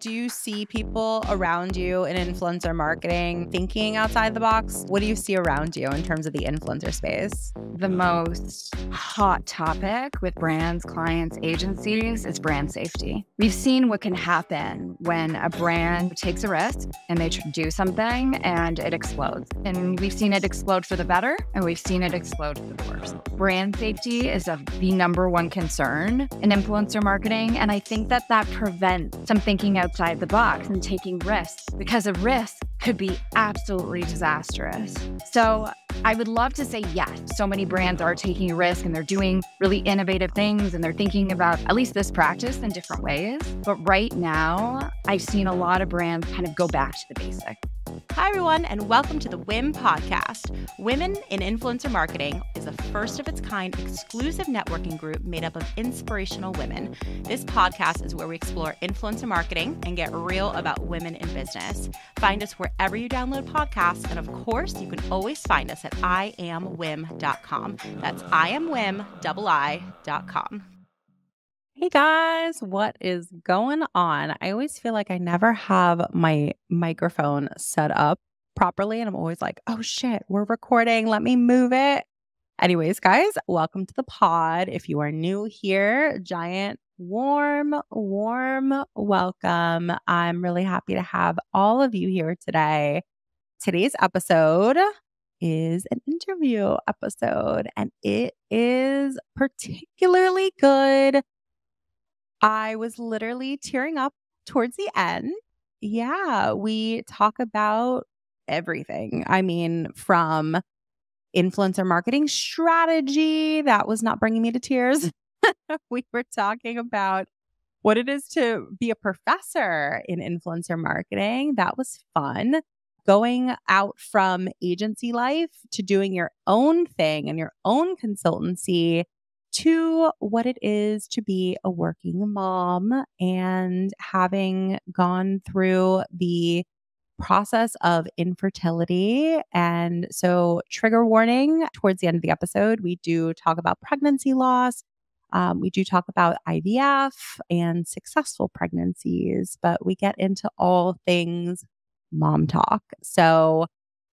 Do you see people around you in influencer marketing thinking outside the box? What do you see around you in terms of the influencer space? The most hot topic with brands, clients, agencies is brand safety. We've seen what can happen when a brand takes a risk and they do something and it explodes. And we've seen it explode for the better and we've seen it explode for the worse. Brand safety is a, the number one concern in influencer marketing. And I think that that prevents some thinking out outside the box and taking risks because a risk could be absolutely disastrous. So I would love to say yes. So many brands are taking a risk and they're doing really innovative things and they're thinking about at least this practice in different ways. But right now, I've seen a lot of brands kind of go back to the basic. Hi, everyone, and welcome to the WIIM podcast. Women in Influencer Marketing is a first of its kind exclusive networking group made up of inspirational women. This podcast is where we explore influencer marketing and get real about women in business. Find us wherever you download podcasts, and of course, you can always find us at iamwiim.com. That's iamwiim.com. Hey guys, what is going on? I always feel like I never have my microphone set up properly, and I'm always like, oh shit, we're recording. Let me move it. Anyways, guys, welcome to the pod. If you are new here, giant, warm, warm welcome. I'm really happy to have all of you here today. Today's episode is an interview episode, and it is particularly good I was literally tearing up towards the end. Yeah, we talk about everything. I mean, from influencer marketing strategy, that was not bringing me to tears. we were talking about what it is to be a professor in influencer marketing. That was fun. Going out from agency life to doing your own thing and your own consultancy to what it is to be a working mom and having gone through the process of infertility. And so, trigger warning towards the end of the episode, we do talk about pregnancy loss. Um, we do talk about IVF and successful pregnancies, but we get into all things mom talk. So,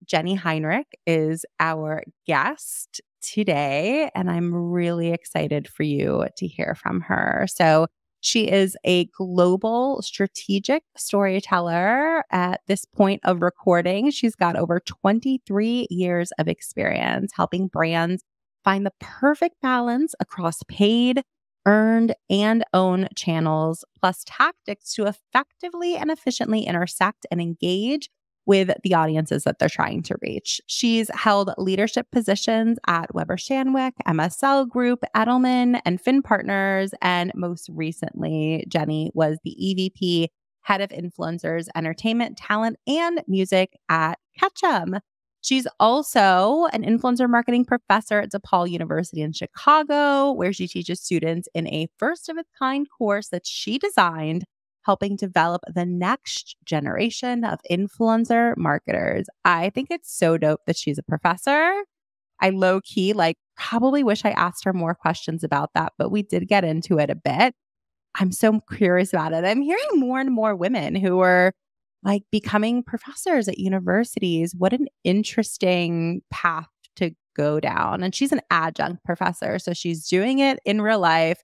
Jenny Heinrich is our guest today, and I'm really excited for you to hear from her. So, she is a global strategic storyteller at this point of recording. She's got over 23 years of experience helping brands find the perfect balance across paid, earned, and own channels, plus tactics to effectively and efficiently intersect and engage with the audiences that they're trying to reach. She's held leadership positions at Weber Shandwick, MSL Group, Edelman, and Finn Partners. And most recently, Jenny was the EVP, head of influencers, entertainment, talent, and music at Ketchum. She's also an influencer marketing professor at DePaul University in Chicago, where she teaches students in a first of its kind course that she designed helping develop the next generation of influencer marketers. I think it's so dope that she's a professor. I low key, like, probably wish I asked her more questions about that, but we did get into it a bit. I'm so curious about it. I'm hearing more and more women who are like becoming professors at universities. What an interesting path to go down. And she's an adjunct professor. So she's doing it in real life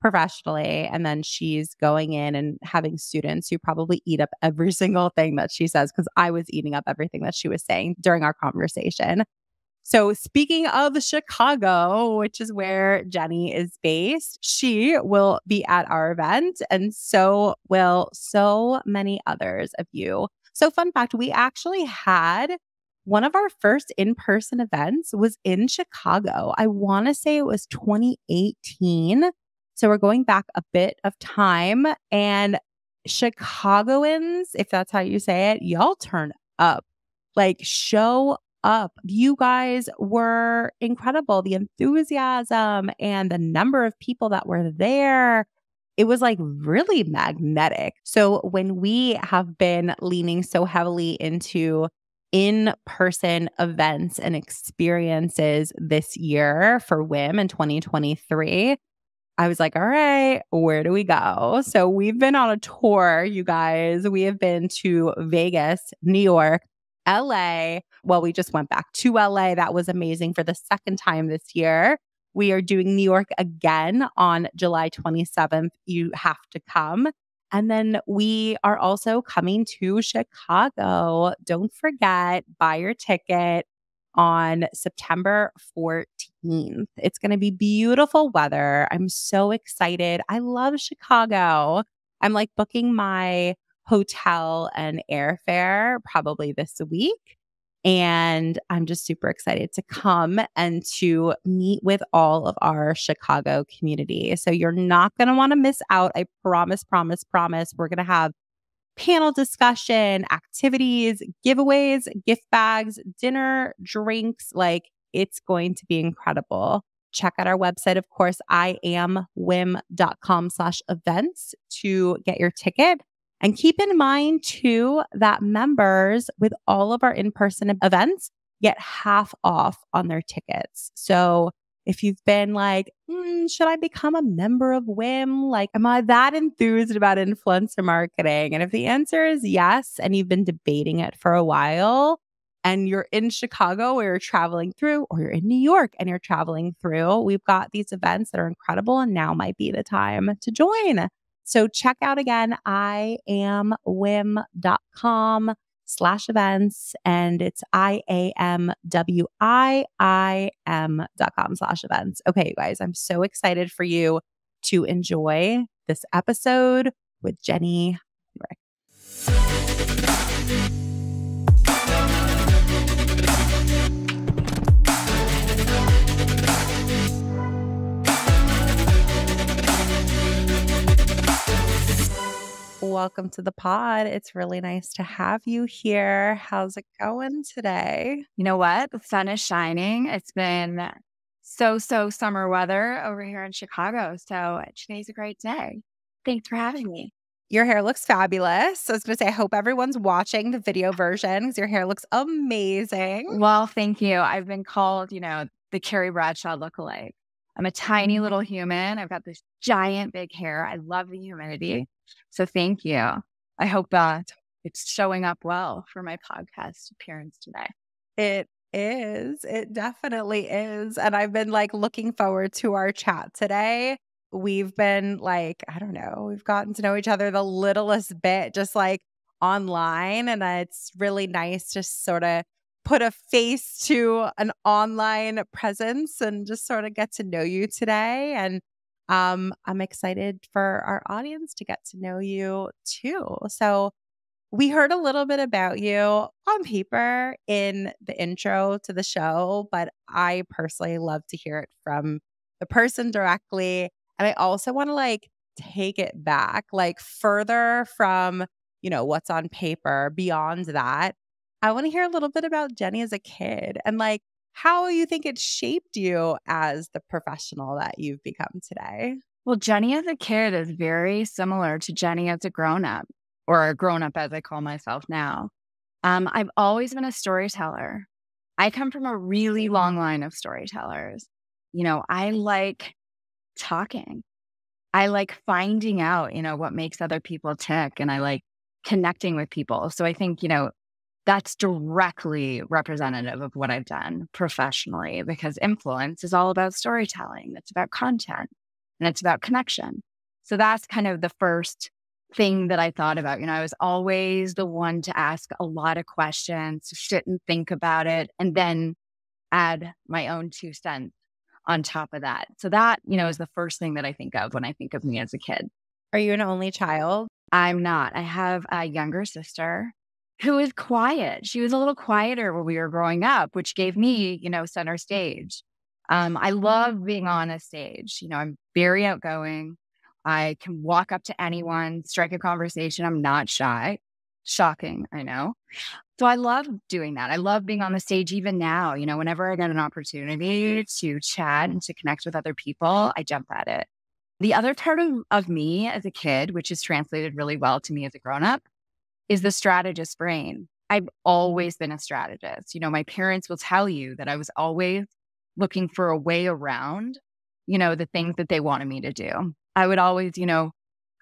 professionally. And then she's going in and having students who probably eat up every single thing that she says, because I was eating up everything that she was saying during our conversation. So, speaking of Chicago, which is where Jenny is based, she will be at our event, and so will so many others of you. So, fun fact we actually had one of our first in person events was in Chicago. I want to say it was 2018. So we're going back a bit of time and Chicagoans, if that's how you say it, y'all turn up. Like show up. You guys were incredible. The enthusiasm and the number of people that were there. It was like really magnetic. So when we have been leaning so heavily into in person events and experiences this year for WIIM in 2023, I was like, all right, where do we go? So we've been on a tour, you guys. We have been to Vegas, New York, LA. Well, we just went back to LA. That was amazing for the second time this year. We are doing New York again on July 27th. You have to come. And then we are also coming to Chicago. Don't forget, buy your ticket on September 14th. It's going to be beautiful weather. I'm so excited. I love Chicago. I'm like booking my hotel and airfare probably this week. And I'm just super excited to come and to meet with all of our Chicago community. So you're not going to want to miss out. I promise, promise, promise. We're going to have panel discussion, activities, giveaways, gift bags, dinner, drinks. Like it's going to be incredible. Check out our website, of course, iamwiim.com slash events to get your ticket. And keep in mind too that members with all of our in-person events get half off on their tickets. So if you've been like, mm, should I become a member of WIIM? Like, am I that enthused about influencer marketing? And if the answer is yes, and you've been debating it for a while, and you're in Chicago or you're traveling through, or you're in New York and you're traveling through, we've got these events that are incredible. And now might be the time to join. So check out again, I am wiim.com slash events and it's I-A-M-W-I-I-M dot com slash events. Okay, you guys, I'm so excited for you to enjoy this episode with Jenny Heinrich. Welcome to the pod. It's really nice to have you here. How's it going today? You know what? The sun is shining. It's been so, so summer weather over here in Chicago. So today's a great day. Thanks for having me. Your hair looks fabulous. I was going to say, I hope everyone's watching the video version because your hair looks amazing. Well, thank you. I've been called, you know, the Carrie Bradshaw lookalike. I'm a tiny mm-hmm. little human. I've got this giant big hair. I love the humidity. So thank you. I hope that it's showing up well for my podcast appearance today. It is. It definitely is. And I've been like looking forward to our chat today. We've been like, I don't know, we've gotten to know each other the littlest bit, just like online. And it's really nice to sort of put a face to an online presence and just sort of get to know you today. And um, I'm excited for our audience to get to know you too. So, we heard a little bit about you on paper in the intro to the show, but I personally love to hear it from the person directly. And I also want to like take it back, like further from, you know, what's on paper beyond that. I want to hear a little bit about Jenny as a kid and like how you think it shaped you as the professional that you've become today. Well, Jenny as a kid is very similar to Jenny as a grown up, or a grown up as I call myself now. Um, I've always been a storyteller. I come from a really long line of storytellers. You know, I like talking. I like finding out, you know, what makes other people tick and I like connecting with people. So I think, you know, that's directly representative of what I've done professionally because influence is all about storytelling. It's about content and it's about connection. So that's kind of the first thing that I thought about. You know, I was always the one to ask a lot of questions, sit and think about it, and then add my own two cents on top of that. So that, you know, is the first thing that I think of when I think of me as a kid. Are you an only child? I'm not. I have a younger sister who is quiet. She was a little quieter when we were growing up, which gave me, you know, center stage. Um, I love being on a stage. You know, I'm very outgoing. I can walk up to anyone, strike a conversation. I'm not shy. Shocking, I know. So I love doing that. I love being on the stage even now. You know, whenever I get an opportunity to chat and to connect with other people, I jump at it. The other part of, of me as a kid, which is translated really well to me as a grown up, is the strategist brain. I've mm-hmm. always been a strategist. You know, my parents will tell you that I was always looking for a way around, you know, the things that they wanted me to do. I would always, you know,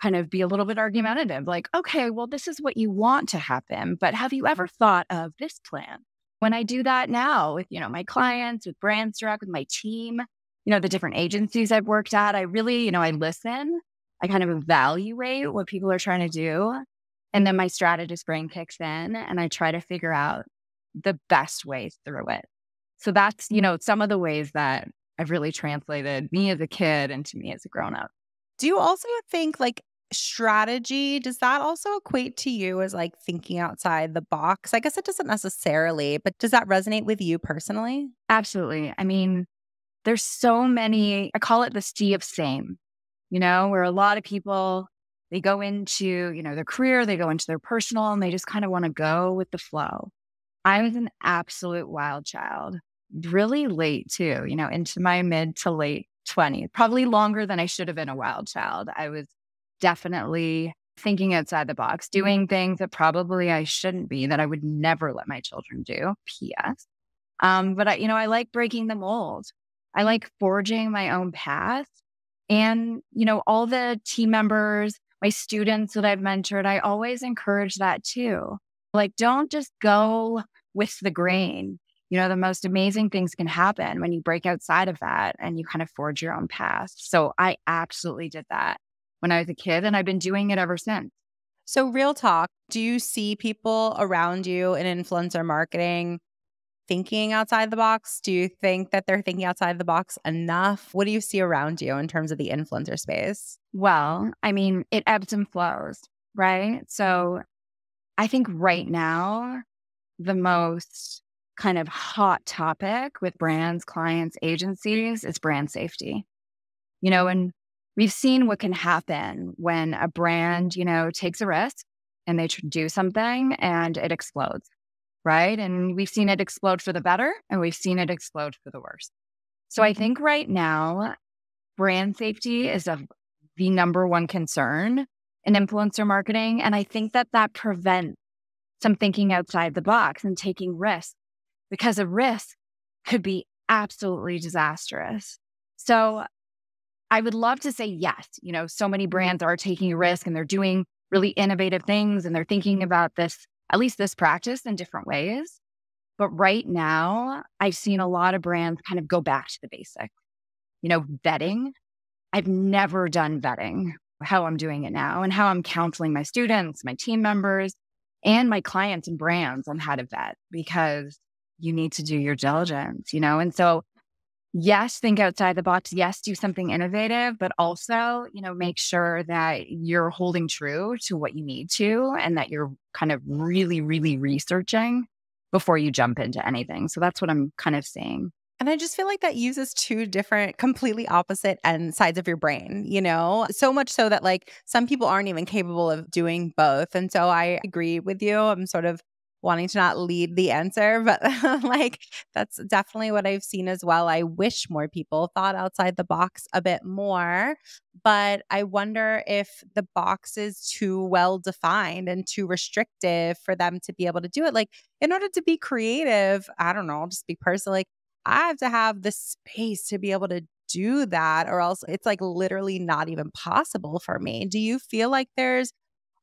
kind of be a little bit argumentative, like, okay, well, this is what you want to happen, but have you ever thought of this plan? When I do that now with, you know, my clients, with Brands Direct, with my team, you know, the different agencies I've worked at, I really, you know, I listen, I kind of evaluate what people are trying to do. And then my strategist brain kicks in and I try to figure out the best way through it. So that's, you know, some of the ways that I've really translated me as a kid into me as a grown up. Do you also think like strategy does that also equate to you as like thinking outside the box i guess it doesn't necessarily but does that resonate with you personally absolutely i mean there's so many i call it the sea of same you know where a lot of people they go into you know their career they go into their personal and they just kind of want to go with the flow i was an absolute wild child really late too you know into my mid to late 20s probably longer than i should have been a wild child i was definitely thinking outside the box, doing things that probably I shouldn't be, that I would never let my children do. P.S. Um, but I, you know, I like breaking the mold. I like forging my own path. And, you know, all the team members, my students that I've mentored, I always encourage that too. Like, don't just go with the grain. You know, the most amazing things can happen when you break outside of that and you kind of forge your own path. So I absolutely did that when I was a kid, and I've been doing it ever since. So, real talk, do you see people around you in influencer marketing thinking outside the box? Do you think that they're thinking outside the box enough? What do you see around you in terms of the influencer space? Well, I mean, it ebbs and flows, right? So, I think right now, the most kind of hot topic with brands, clients, agencies is brand safety. You know, and we've seen what can happen when a brand, you know, takes a risk and they do something and it explodes, right? And we've seen it explode for the better and we've seen it explode for the worse. So I mm-hmm. think right now, brand safety is of the number one concern in influencer marketing. And I think that that prevents some thinking outside the box and taking risks because a risk could be absolutely disastrous. So I would love to say yes. You know, so many mm-hmm. brands are taking a risk and they're doing really innovative things and they're thinking about this, at least this practice in different ways. But right now, I've seen a lot of brands kind of go back to the basics. You know, vetting. I've never done vetting how I'm doing it now and how I'm counseling my students, my team members, and my clients and brands on how to vet because you need to do your diligence, you know? And so yes, think outside the box. Yes, do something innovative, but also, you know, make sure that you're holding true to what you need to and that you're kind of really, really researching before you jump into anything. So that's what I'm kind of saying. And I just feel like that uses two different, completely opposite end sides of your brain, you know? So much so that like some people aren't even capable of doing both. And so I agree with you. I'm sort of wanting to not lead the answer, but like that's definitely what I've seen as well. I wish more people thought outside the box a bit more, but I wonder if the box is too well defined and too restrictive for them to be able to do it. Like, in order to be creative, I don't know, I'll just be personal, like, I have to have the space to be able to do that, or else it's like literally not even possible for me. Do you feel like there's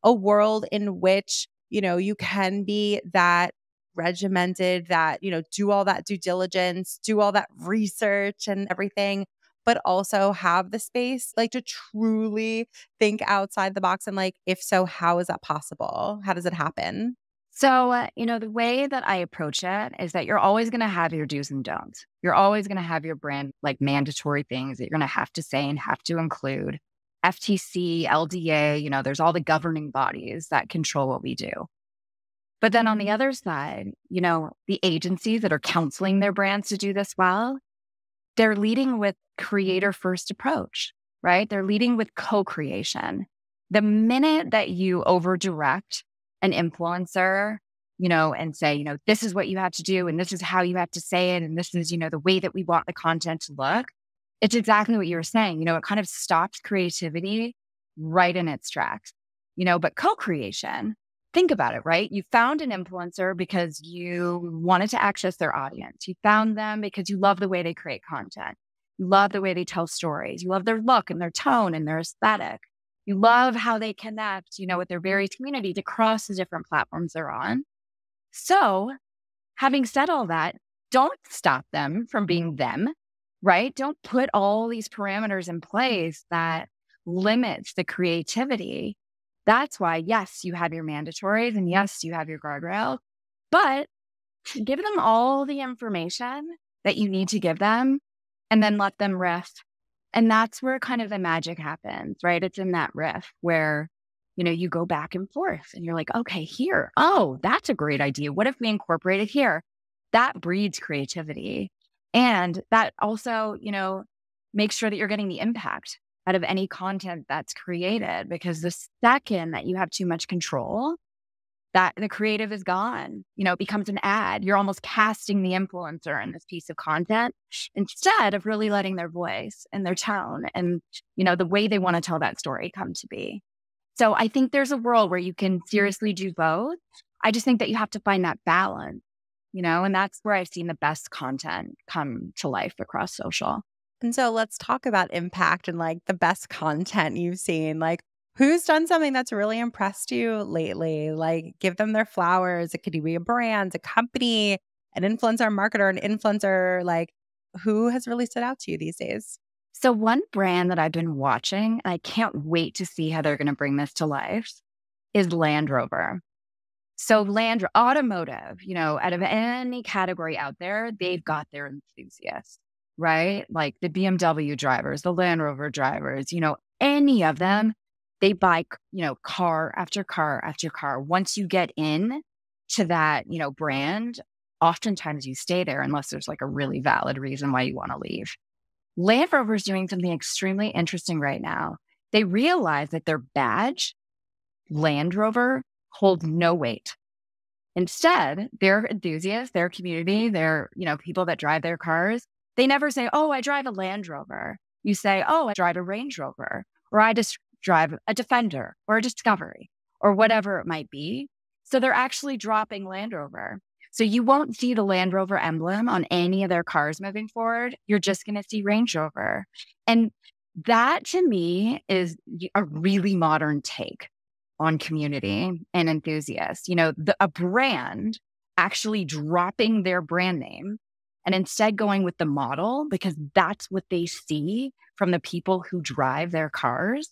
a world in which you know, you can be that regimented, that, you know, do all that due diligence, do all that research and everything, but also have the space like to truly think outside the box. And like, if so, how is that possible? How does it happen? So, uh, you know, the way that I approach it is that you're always going to have your do's and don'ts. You're always going to have your brand like mandatory things that you're going to have to say and have to include. FTC, FDA, you know, there's all the governing bodies that control what we do. But then on the other side, you know, the agencies that are counseling their brands to do this well, they're leading with creator first approach, right? They're leading with co creation. The minute that you over direct an influencer, you know, and say, you know, this is what you have to do and this is how you have to say it and this is, you know, the way that we want the content to look, it's exactly what you were saying. You know, it kind of stops creativity right in its tracks, you know, but co creation, think about it, right? You found an influencer because you wanted to access their audience. You found them because you love the way they create content. You love the way they tell stories. You love their look and their tone and their aesthetic. You love how they connect, you know, with their various communities across the different platforms they're on. So, having said all that, don't stop them from being them, right? Don't put all these parameters in place that limits the creativity. That's why, yes, you have your mandatories and yes, you have your guardrails, but give them all the information that you need to give them and then let them riff. And that's where kind of the magic happens, right? It's in that riff where, you know, you go back and forth and you're like, okay, here. Oh, that's a great idea. What if we incorporate it here? That breeds creativity. And that also, you know, makes sure that you're getting the impact out of any content that's created because the second that you have too much control, that the creative is gone. You know, it becomes an ad. You're almost casting the influencer in this piece of content instead of really letting their voice and their tone and, you know, the way they want to tell that story come to be. So I think there's a world where you can mm-hmm. seriously do both. I just think that you have to find that balance, you know, and that's where I've seen the best content come to life across social. And so let's talk about impact and like the best content you've seen. Like, Who's done something that's really impressed you lately? Like, give them their flowers. It could be a brand, a company, an influencer, marketer, an influencer. Like, who has really stood out to you these days? So, one brand that I've been watching, and I can't wait to see how they're going to bring this to life, is Land Rover. So, Land Automotive, you know, out of any category out there, they've got their enthusiasts, right? Like the BMW drivers, the Land Rover drivers, you know, any of them they buy, you know, car after car after car. Once you get in to that, you know, brand, oftentimes you stay there unless there's like a really valid reason why you want to leave. Land Rover is doing something extremely interesting right now. They realize that their badge, Land Rover, holds no weight. Instead, their enthusiasts, their community, their, you know, people that drive their cars, they never say, Oh, I drive a Land Rover. You say, Oh, I drive a Range Rover, or I just drive a Defender or a Discovery or whatever it might be. So they're actually dropping Land Rover. So you won't see the Land Rover emblem on any of their cars moving forward. You're just going to see Range Rover. And that to me is a really modern take on community and enthusiasts. You know, the, a brand actually dropping their brand name and instead going with the model because that's what they see from the people who drive their cars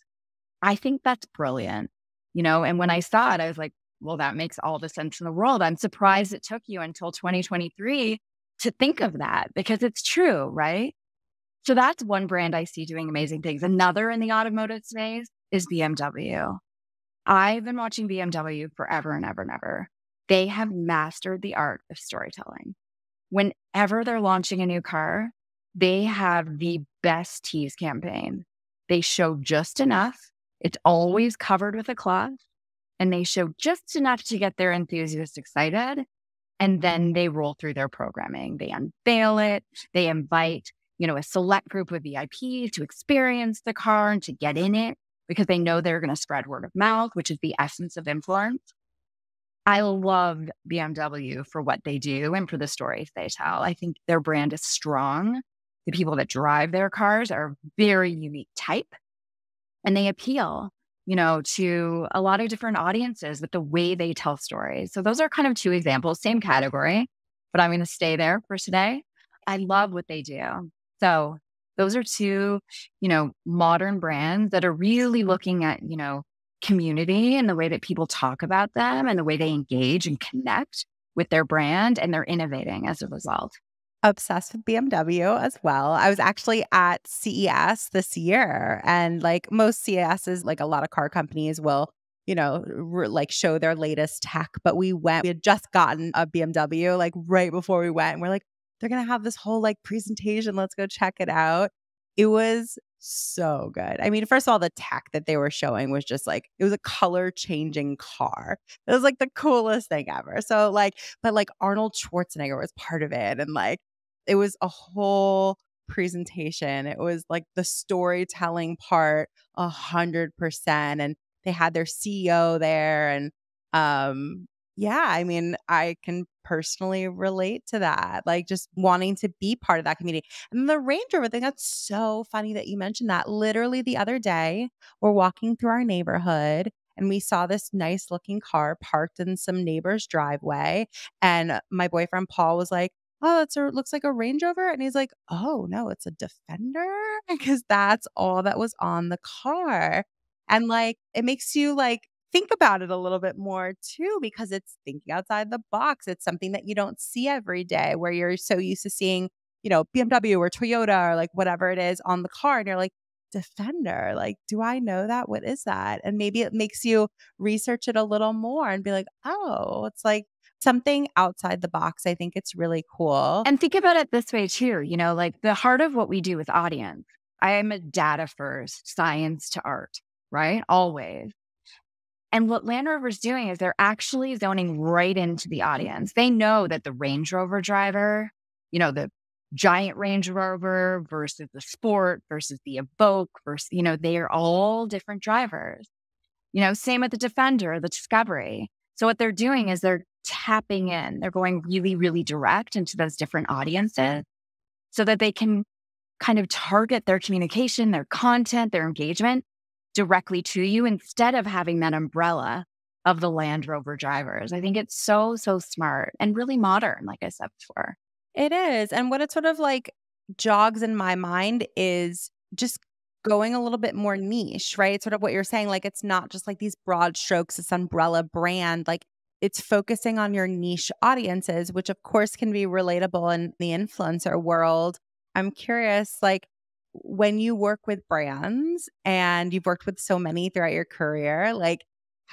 I think that's brilliant, you know. And when I saw it, I was like, well, that makes all the sense in the world. I'm surprised it took you until 2023 to think of that because it's true, right? So that's one brand I see doing amazing things. Another in the automotive space is BMW. I've been watching BMW forever and ever and ever. They have mastered the art of storytelling. Whenever they're launching a new car, they have the best tease campaign. They show just enough it's always covered with a cloth and they show just enough to get their enthusiasts excited. And then they roll through their programming. They unveil it. They invite, you know, a select group of VIPs to experience the car and to get in it because they know they're going to spread word of mouth, which is the essence of influence. I love BMW for what they do and for the stories they tell. I think their brand is strong. The people that drive their cars are a very unique type and they appeal you know to a lot of different audiences with the way they tell stories so those are kind of two examples same category but i'm going to stay there for today i love what they do so those are two you know modern brands that are really looking at you know community and the way that people talk about them and the way they engage and connect with their brand and they're innovating as a result obsessed with BMW as well. I was actually at CES this year, and like most CESs, like a lot of car companies will, you know, re- like show their latest tech. But we went, we had just gotten a BMW like right before we went, and we're like, they're gonna have this whole like presentation. Let's go check it out. It was so good. I mean, first of all, the tech that they were showing was just like it was a color changing car. It was like the coolest thing ever. So like, but like Arnold Schwarzenegger was part of it, and like it was a whole presentation. It was like the storytelling part a hundred percent. And they had their CEO there and um Yeah, I mean, I can personally relate to that, like, just wanting to be part of that community. And the Range Rover thing, that's so funny that you mentioned that. Literally the other day, we're walking through our neighborhood and we saw this nice looking car parked in some neighbor's driveway. And my boyfriend Paul was like, Oh, a looks like a Range Rover. And he's like, Oh no, it's a Defender. Because that's all that was on the car. And like it makes you like think about it a little bit more too, because it's thinking outside the box. It's something that you don't see every day where you're so used to seeing, you know, BMW or Toyota or like whatever it is on the car. And you're like, Defender, like, do I know that? What is that? And maybe it makes you research it a little more and be like, oh, it's like something outside the box. I think it's really cool. And think about it this way too, you know, like the heart of what we do with audience. I am a data first, science to art, right? Always. And what Land Rover's doing is they're actually zoning right into the audience. They know that the Range Rover driver, you know, the giant Range Rover versus the Sport versus the Evoque versus, you know, they are all different drivers. You know, same with the Defender, the Discovery. So what they're doing is they're tapping in, they're going really, really direct into those different audiences so that they can kind of target their communication, their content, their engagement directly to you instead of having that umbrella of the Land Rover drivers. I think it's so, so smart and really modern, like I said before. It is. And what it sort of like jogs in my mind is just going a little bit more niche, right? Sort of what you're saying. Like it's not just like these broad strokes, this umbrella brand. Like it's focusing on your niche audiences, which of course can be relatable in the influencer world. I'm curious, like, when you work with brands and you've worked with so many throughout your career, like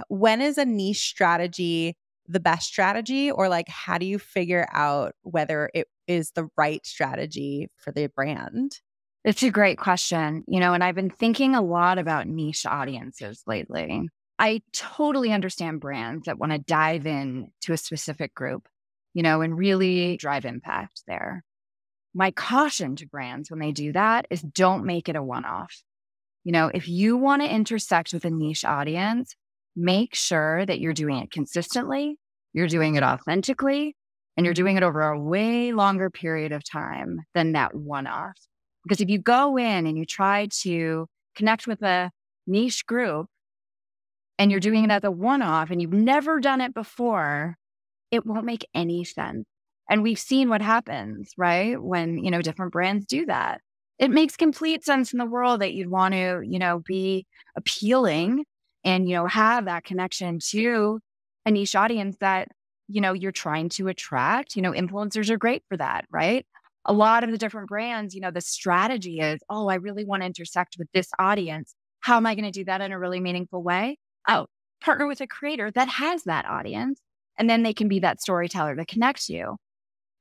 when is a niche strategy the best strategy or like how do you figure out whether it is the right strategy for the brand? It's a great question, you know, and I've been thinking a lot about niche audiences lately. I totally understand brands that want to dive in to a specific group, you know, and really drive impact there. My caution to brands when they do that is don't make it a one off. You know, if you want to intersect with a niche audience, make sure that you're doing it consistently, you're doing it authentically, and you're doing it over a way longer period of time than that one off. Because if you go in and you try to connect with a niche group and you're doing it as a one off and you've never done it before, it won't make any sense. And we've seen what happens, right? When, you know, different brands do that. It makes complete sense in the world that you'd want to, you know, be appealing and, you know, have that connection to a niche audience that, you know, you're trying to attract. You know, influencers are great for that, right? A lot of the different brands, you know, the strategy is, oh, I really want to intersect with this audience. How am I going to do that in a really meaningful way? Oh, partner with a creator that has that audience. And then they can be that storyteller that connects you.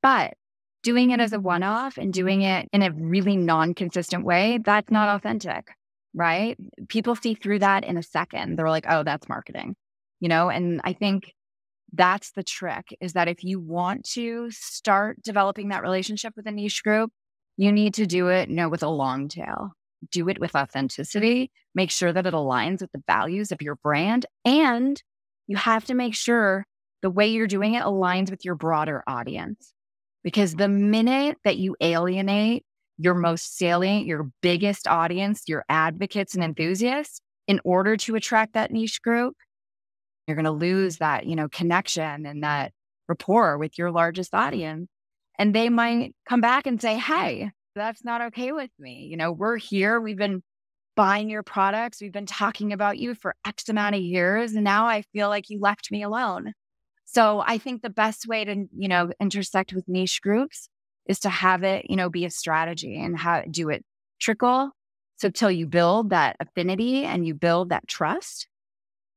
But doing it as a one off and doing it in a really non consistent way, that's not authentic, right? People see through that in a second. They're like, oh, that's marketing, you know? And I think that's the trick is that if you want to start developing that relationship with a niche group, you need to do it, you know, with a long tail. Do it with authenticity. Make sure that it aligns with the values of your brand. And you have to make sure the way you're doing it aligns with your broader audience. Because the minute that you alienate your most salient, your biggest audience, your advocates and enthusiasts, in order to attract that niche group, you're going to lose that, you know, connection and that rapport with your largest audience. And they might come back and say, Hey, that's not okay with me. You know, we're here. We've been buying your products. We've been talking about you for X amount of years. And now I feel like you left me alone. So I think the best way to, you know, intersect with niche groups is to have it, you know, be a strategy and how do it trickle. So till you build that affinity and you build that trust,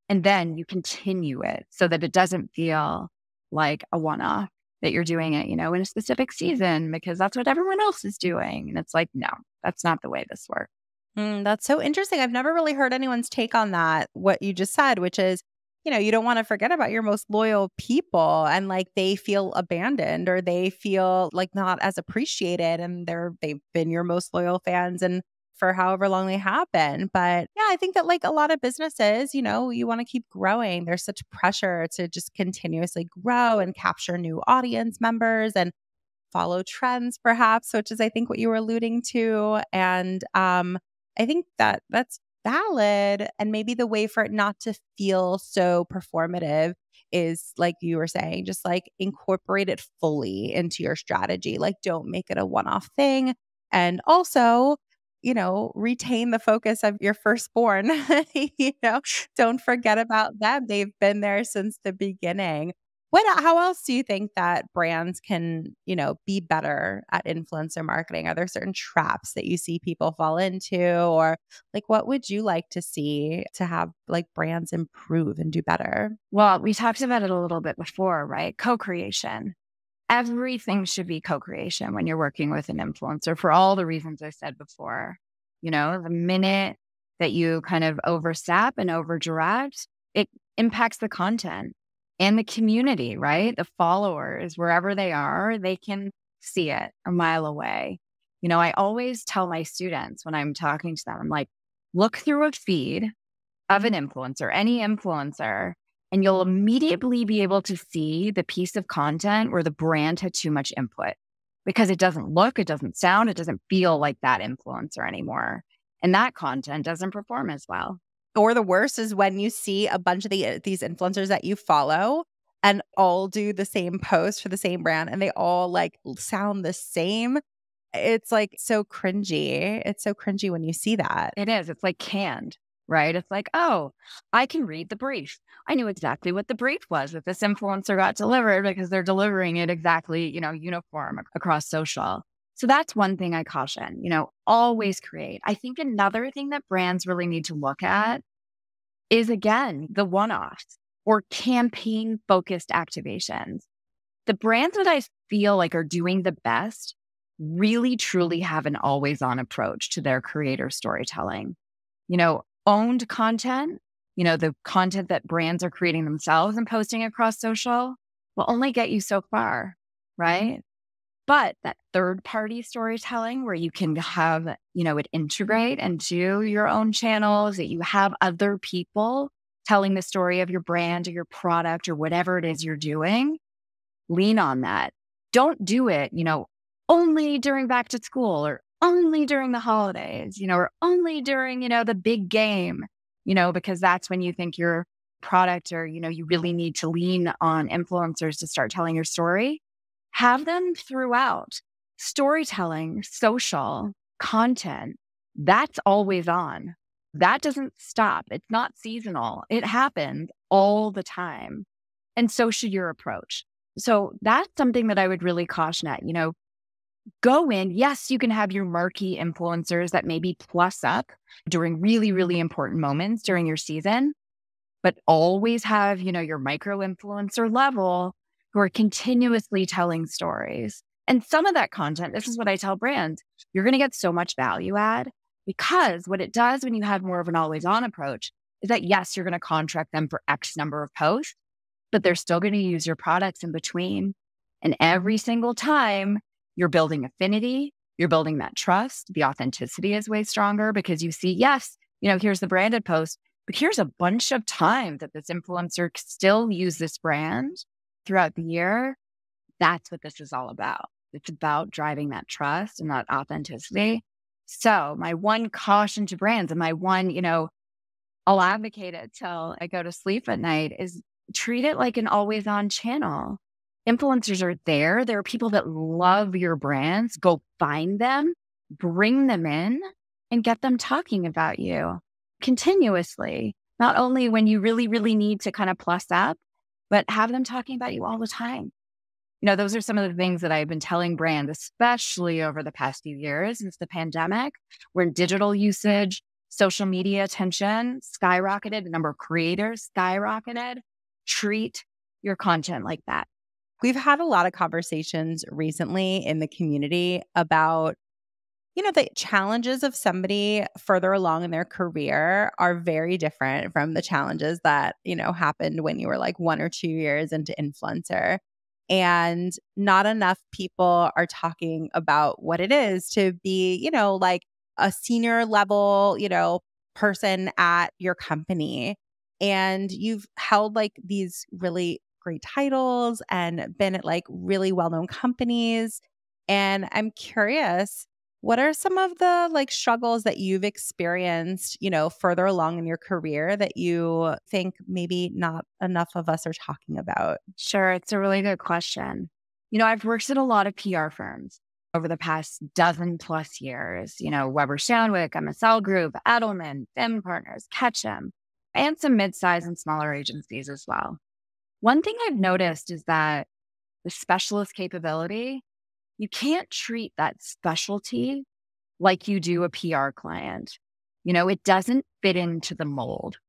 and then you continue it so that it doesn't feel like a one off that you're doing it, you know, in a specific season because that's what everyone else is doing. And it's like, no, that's not the way this works. Mm, that's so interesting. I've never really heard anyone's take on that, what you just said, which is you know, you don't want to forget about your most loyal people and like they feel abandoned or they feel like not as appreciated and they're they've been your most loyal fans and for however long they have been. But yeah, I think that like a lot of businesses, you know, you want to keep growing. There's such pressure to just continuously grow and capture new audience members and follow trends perhaps, which is I think what you were alluding to. And um I think that that's valid and maybe the way for it not to feel so performative is like you were saying just like incorporate it fully into your strategy like don't make it a one-off thing and also you know retain the focus of your firstborn you know don't forget about them they've been there since the beginning what how else do you think that brands can, you know, be better at influencer marketing? Are there certain traps that you see people fall into or like what would you like to see to have like brands improve and do better? Well, we talked about it a little bit before, right? Co-creation. Everything should be co-creation when you're working with an influencer for all the reasons I said before. You know, the minute that you kind of overstep and overdirect, it impacts the content and the community, right? The followers, wherever they are, they can see it a mile away. You know, I always tell my students when I'm talking to them, I'm like, look through a feed of an influencer, any influencer, and you'll immediately be able to see the piece of content where the brand had too much input because it doesn't look, it doesn't sound, it doesn't feel like that influencer anymore. And that content doesn't perform as well. Or the worst is when you see a bunch of the, uh, these influencers that you follow and all do the same post for the same brand and they all like sound the same. It's like so cringy. It's so cringy when you see that. It is. It's like canned, right? It's like, oh, I can read the brief. I knew exactly what the brief was that this influencer got delivered because they're delivering it exactly, you know, uniform across social. So that's one thing I caution, you know, always create. I think another thing that brands really need to look at is again the one offs or campaign focused activations. The brands that I feel like are doing the best really truly have an always on approach to their creator storytelling. You know, owned content, you know, the content that brands are creating themselves and posting across social will only get you so far, right? But that third party storytelling where you can have, you know, it mm-hmm. integrate into your own channels, that you have other people telling the story of your brand or your product or whatever it is you're doing, lean on that. Don't do it, you know, only during back to school or only during the holidays, you know, or only during, you know, the big game, you know, because that's when you think your product or, you know, you really need to lean on influencers to start telling your story have them throughout. Storytelling, social content, that's always on. That doesn't stop. It's not seasonal. It happens all the time. And so should your approach. So that's something that I would really caution at. You know, go in. Yes, you can have your marquee influencers that maybe plus up during really, really important moments during your season, but always have, you know, your micro influencer level who are continuously telling stories. And some of that content, this is what I tell brands, you're going to get so much value add because what it does when you have more of an always on approach is that yes, you're going to contract them for X number of posts, but they're still going to use your products in between. And every single time you're building affinity, you're building that trust, the authenticity is way stronger because you see, yes, you know, here's the branded post, but here's a bunch of time that this influencer still use this brand throughout the year, that's what this is all about. It's about driving that trust and that authenticity. So, my one caution to brands and my one, you know, I'll advocate it till I go to sleep at night is treat it like an always on channel. Influencers are there. There are people that love your brands. Go find them, bring them in, and get them talking about you continuously. Not only when you really, really need to kind of plus up, but have them talking about you all the time. You know, those are some of the things that I've been telling brands, especially over the past few years since the pandemic, where digital usage, social media attention skyrocketed, the number of creators skyrocketed. Treat your content like that. We've had a lot of conversations recently in the community about you know, the challenges of somebody further along in their career are very different from the challenges that, you know, happened when you were like one or two years into influencer. And not enough people are talking about what it is to be, you know, like a senior level, you know, person at your company and you've held like these really great titles and been at like really well-known companies and I'm curious what are some of the like struggles that you've experienced, you know, further along in your career that you think maybe not enough of us are talking about? Sure, it's a really good question. You know, I've worked at a lot of PR firms over the past dozen plus years, you know, Weber Shandwick, MSL Group, Edelman, Finn Partners, Ketchum, and some mid-size and smaller agencies as well. One thing I've noticed is that the specialist capability you can't treat that specialty like you do a PR client. You know, it doesn't fit into the mold.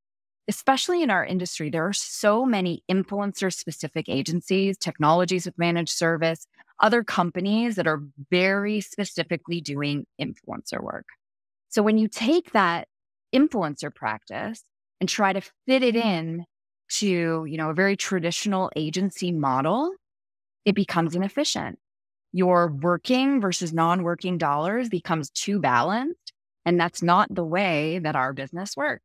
Especially in our industry, there are so many influencer specific agencies, technologies with managed service, other companies that are very specifically doing influencer work. So when you take that influencer practice and try to fit it in to, you know, a very traditional agency model, it becomes inefficient your working versus non-working dollars becomes too balanced. And that's not the way that our business works.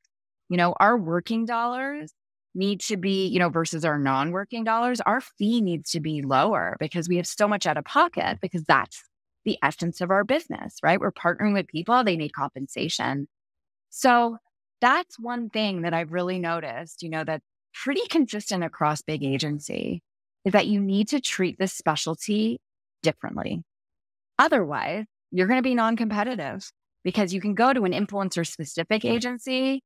You know, our working dollars need to be, you know, versus our non-working dollars, our fee needs to be lower because we have so much out of pocket because that's the essence of our business, right? We're partnering with people, they need compensation. So that's one thing that I've really noticed, you know, that's pretty consistent across big agency is that you need to treat this specialty differently. Otherwise, you're going to be non competitive because you can go to an influencer specific agency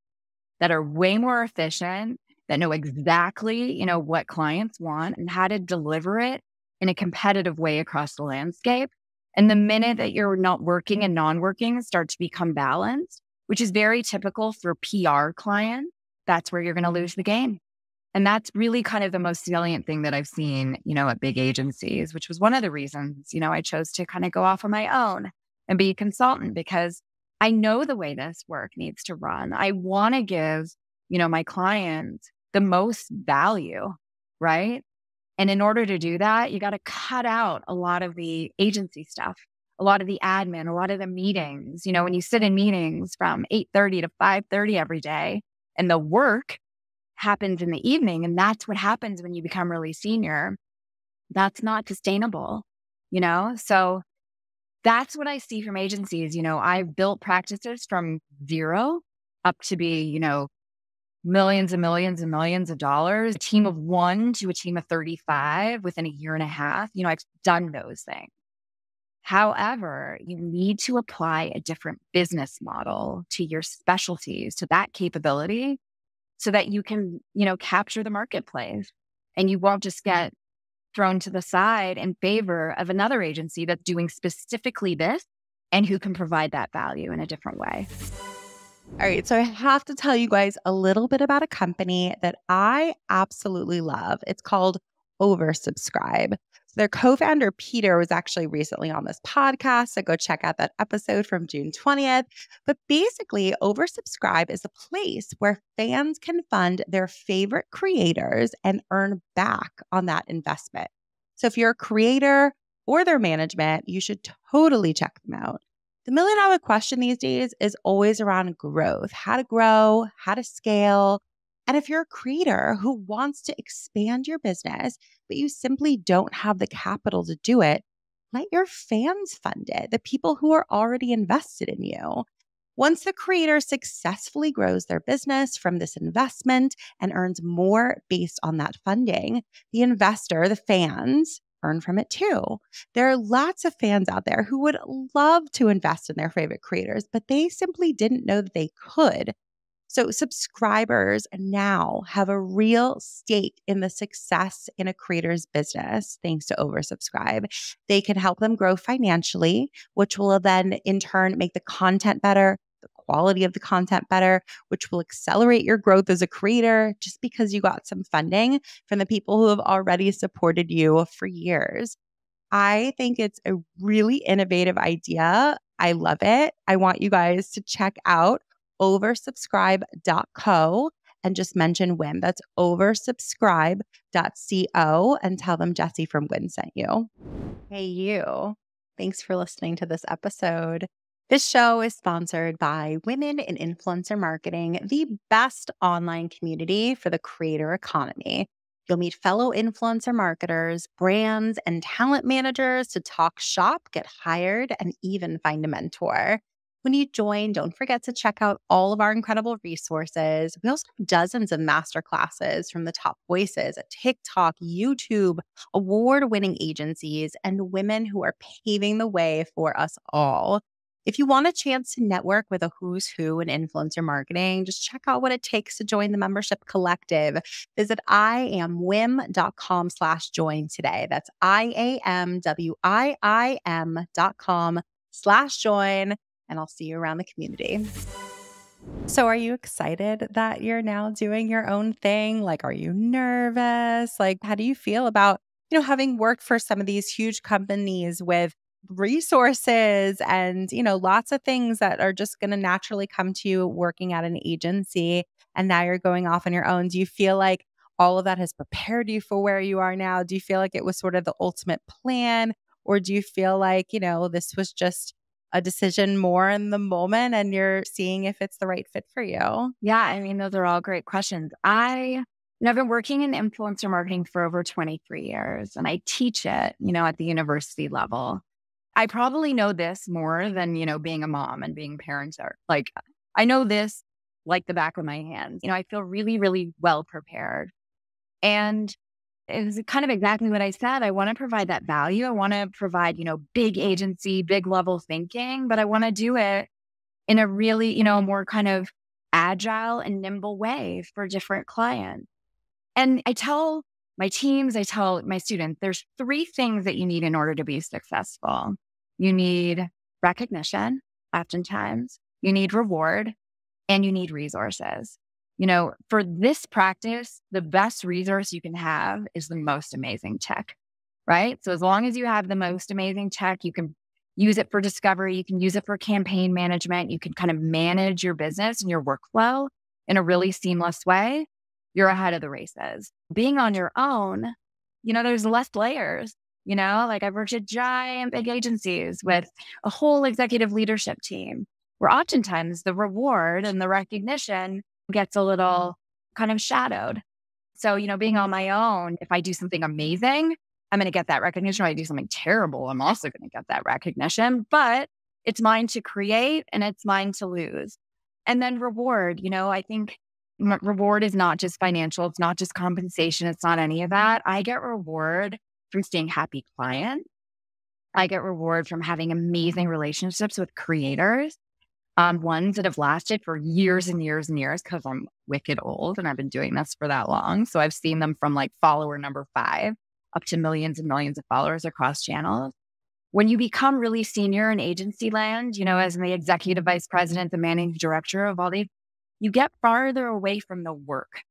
that are way more efficient, that know exactly, you know, what clients want and how to deliver it in a competitive way across the landscape. And the minute that you're not working and non working start to become balanced, which is very typical for PR clients, that's where you're going to mm-hmm. lose the game. And that's really kind of the most salient thing that I've seen, you know, at big agencies, which was one of the reasons, you know, I chose to kind of go off on my own and be a consultant because I know the way this work needs to run. I want to give, you know, my clients the most value, right? And in order to do that, you got to cut out a lot of the agency stuff, a lot of the admin, a lot of the meetings. You know, when you sit in meetings from 8:30 to 5:30 every day and the work happens in the evening. And that's what happens when you become really senior. That's not sustainable, you know? So that's what I see from agencies. You know, I've built practices from zero up to be, you know, millions and millions and millions of dollars, a team of one to a team of 35 within a year and a half. You know, I've done those things. However, you need to apply a different business model to your specialties, to that capability so that you can, you know, capture the marketplace and you won't just mm-hmm. get thrown to the side in favor of another agency that's doing specifically this and who can provide that value in a different way. All right. So I have to tell you guys a little bit about a company that I absolutely love. It's called Oversubscribe. Their co founder, Peter, was actually recently on this podcast. So go check out that episode from June 20th. But basically, Oversubscribe is a place where fans can fund their favorite creators and earn back on that investment. So if you're a creator or their management, you should totally check them out. The million dollar question these days is always around growth how to grow, how to scale. And if you're a creator who wants to expand your business, but you simply don't have the capital to do it, let your fans fund it, the people who are already invested in you. Once the creator successfully grows their business from this investment and earns more based on that funding, the investor, the fans, earn from it too. There are lots of fans out there who would love to invest in their favorite creators, but they simply didn't know that they could so, subscribers now have a real stake in the success in a creator's business thanks to Oversubscribe. They can help them grow financially, which will then in turn make the content better, the quality of the content better, which will accelerate your growth as a creator just because you got some funding from the people who have already supported you for years. I think it's a really innovative idea. I love it. I want you guys to check out oversubscribe.co and just mention WIIM. That's oversubscribe.co and tell them Jessy from WIIM sent you. Hey, you. Thanks for listening to this episode. This show is sponsored by Women in Influencer Marketing, the best online community for the creator economy. You'll meet fellow influencer marketers, brands, and talent managers to talk shop, get hired, and even find a mentor. When you join, don't forget to check out all of our incredible resources. We also have dozens of masterclasses from the top voices at TikTok, YouTube, award winning agencies, and women who are paving the way for us all. If you want a chance to network with a who's who in influencer marketing, just check out what it takes to join the membership collective. Visit iamwiim.com slash join today. That's I-A-M-W-I-I-M dot com slash join and I'll see you around the community. So, are you excited that you're now doing your own thing? Like, are you nervous? Like, how do you feel about, you know, having worked for some of these huge companies with resources and, you know, lots of things that are just going to naturally come to you working at an agency? And now you're going off on your own. Do you feel like all of that has prepared you for where you are now? Do you feel like it was sort of the ultimate plan? Or do you feel like, you know, this was just a decision more in the moment and you're seeing if it's the right fit for you? Yeah, I mean, those are all great questions. I I've been working in influencer marketing for over 23 years and I teach it, you know, at the university level. I probably know this more than, you know, being a mom and being parents are like I know this like the back of my hand. You know, I feel really, really well prepared. And it was kind of exactly what I said. I want to provide that value. I want to provide, you know, big agency, big level thinking, but I want to do it in a really, you know, more kind of agile and nimble way for different clients. And I tell my teams, I tell my students, there's three things that you need in order to be successful. You need recognition, oftentimes, you need reward, and you need resources you know, for this practice, the best resource you can have is the most amazing tech, right? So as long as you have the most amazing tech, you can use it for discovery, you can use it for campaign management, you can kind of manage your business and your workflow in a really seamless way, you're ahead of the races. Being on your own, you know, there's less layers. You know, like I've worked at giant big agencies with a whole executive leadership team where oftentimes the reward and the recognition gets a mm-hmm. little kind of shadowed. So, you know, being on mm-hmm. my own, if I do something amazing, I'm going to get that recognition. If I do something terrible, I'm also going to get that recognition. But it's mine to create and it's mine to lose. And then reward, you know, I think reward is not just financial, it's not just compensation, it's not any of mm-hmm. that. I get reward from staying happy clients. I get reward from having amazing relationships with creators um, ones that have lasted for years and years and years because I'm wicked old and I've been doing this for that long. So I've seen them from like follower number five up to millions and millions of followers across channels. When you become really senior in agency land, you know, as the executive vice president, the managing director of all these, you get farther away from the work.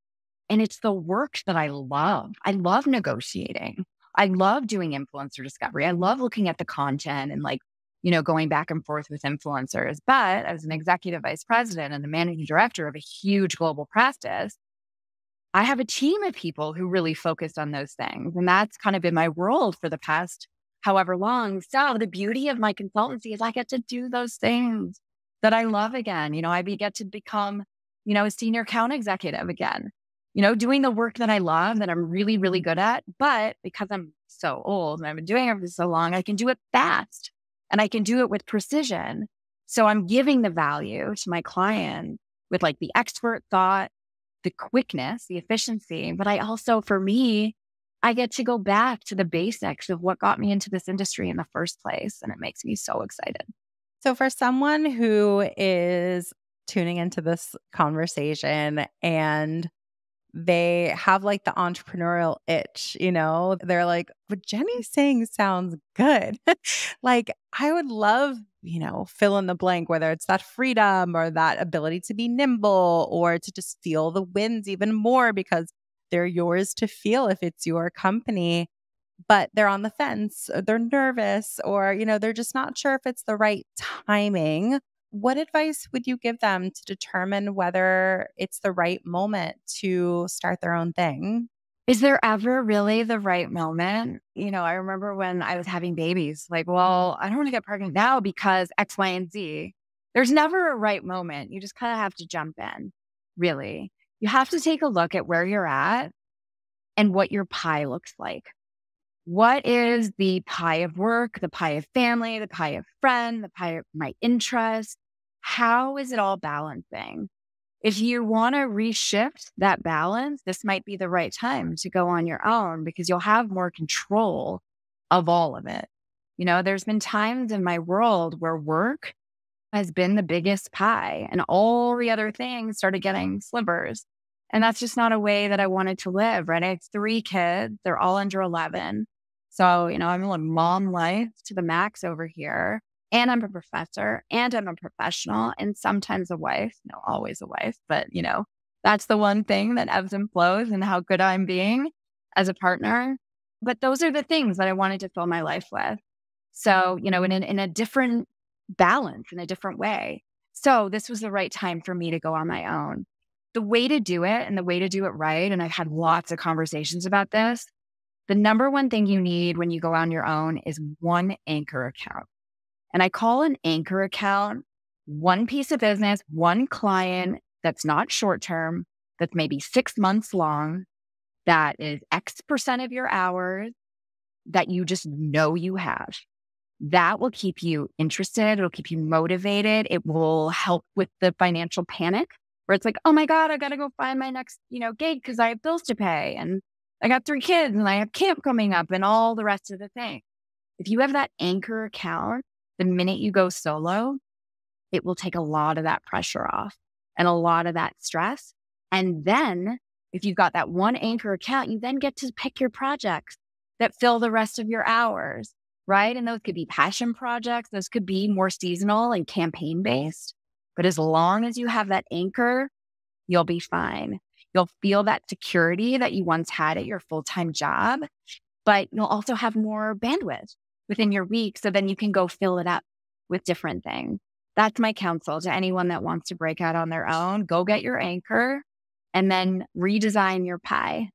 And it's the work that I love. I love negotiating. I love doing influencer discovery. I love looking at the content and like you know, going back and forth with influencers. But as an executive vice president and the managing director of a huge global practice, I have a team of people who really focused on those things. And that's kind of been my world for the past however long. So the beauty of my consultancy is I get to do those things that I love again. You know, I get to become, you know, a senior account executive again, you know, doing the work that I love that I'm really, really good at. But because I'm so old and I've been doing it for so long, I can do it fast and I can do it with precision. So I'm giving the value to my client with like the expert thought, the quickness, the efficiency. But I also, for me, I get to go back to the basics of what got me into this industry in the first place. And it makes me so excited. So, for someone who is tuning into this conversation and they have like the entrepreneurial itch, you know? They're like, what Jenny's saying sounds good. like, I would love, you know, fill in the blank, whether it's that freedom or that ability to be nimble or to just feel the winds even more because they're yours to feel if it's your company. But they're on the fence, uh, they're nervous, or, you know, they're just not sure if it's the right timing what advice would you give them to determine whether it's the right moment to start their own thing? Is there ever really the right moment? You know, I remember when I was having babies, like, mm-hmm. well, I don't want to get pregnant now because X, Y, and Z. There's never a right moment. You just kind of have to jump in, really. You have to take a look at where you're at and what your pie looks like. What is the pie of work, the pie of family, the pie of friend, the pie of my interest? How is it all balancing? If you want to reshift that balance, this might be the right time to go on your own because you'll have more control of all of it. You know, there's been times in my world where work has been the biggest pie and all the other things started getting slivers. And that's just not a way that I wanted to live, right? I have three kids, they're all under 11. So, you know, I'm a mom life to the max over here. And I'm a professor and I'm a professional and sometimes a wife, no, always a wife, but you know, that's the one thing that ebbs and flows and how good I'm being as a partner. But those are the things that I wanted to fill my life with. So, you know, in, in a different balance, in a different way. So, this was the right time for me to go on my own. The way to do it and the way to do it right, and I've had lots of conversations about this, the number one thing you need when you go on your own is one anchor account. And I call an anchor account one piece of business, one client that's not short term, that's maybe six months long, that is X percent of your hours that you just know you have. That will keep you interested. It'll keep you motivated. It will help with the financial panic where it's like, oh my God, I got to go find my next, you know, gig because I have bills to pay. And I got three kids and I have camp coming up and all the rest of the thing. If you have that anchor account, the minute you go solo, it will take a lot of that pressure off and a lot of that stress. And then if you've got that one anchor account, you then get to pick your projects that fill the rest of your hours, right? And those could be passion projects, those could be more seasonal and campaign based. But as long as you have that anchor, you'll be fine. You'll feel that security that you once had at your full time job, but you'll also have more bandwidth within your week. So then you can go fill it up with different things. That's my counsel to anyone that wants to break out on their own. Go get your anchor and then redesign your pie,